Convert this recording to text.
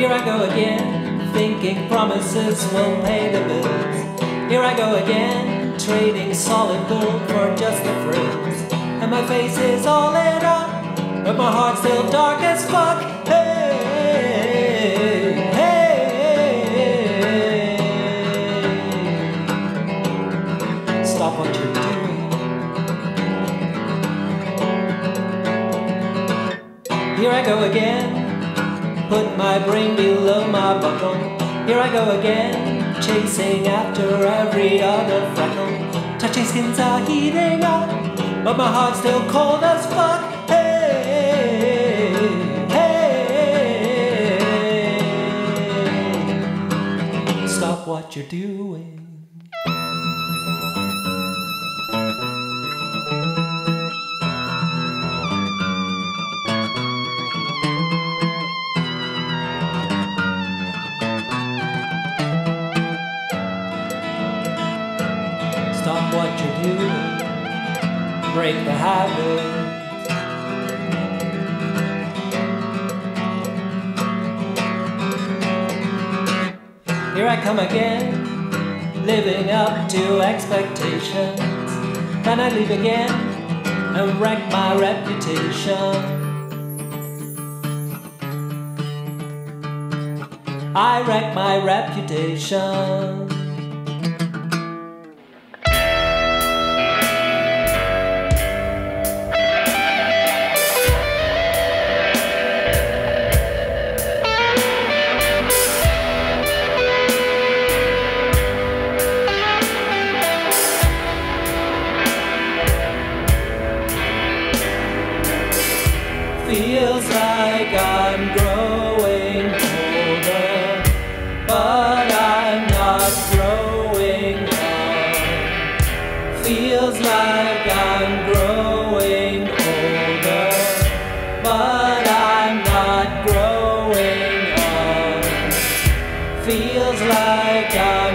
Here I go again, thinking promises will pay the bills. Here I go again, trading solid gold for just the thrills. And my face is all lit up, but my heart's still dark as fuck. Hey, hey, stop what you're doing. Here I go again, put my brain below my buckle. Here I go again, chasing after every other freckle. Touching skins are heating up, but my heart's still cold as fuck. Hey, hey, stop what you're doing. What you're. Break the habit. Here I come again, living up to expectations. Then I leave again and wreck my reputation. I wreck my reputation. feels like I'm growing older, but I'm not growing up. Feels like I'm growing older, but I'm not growing up. Feels like I'm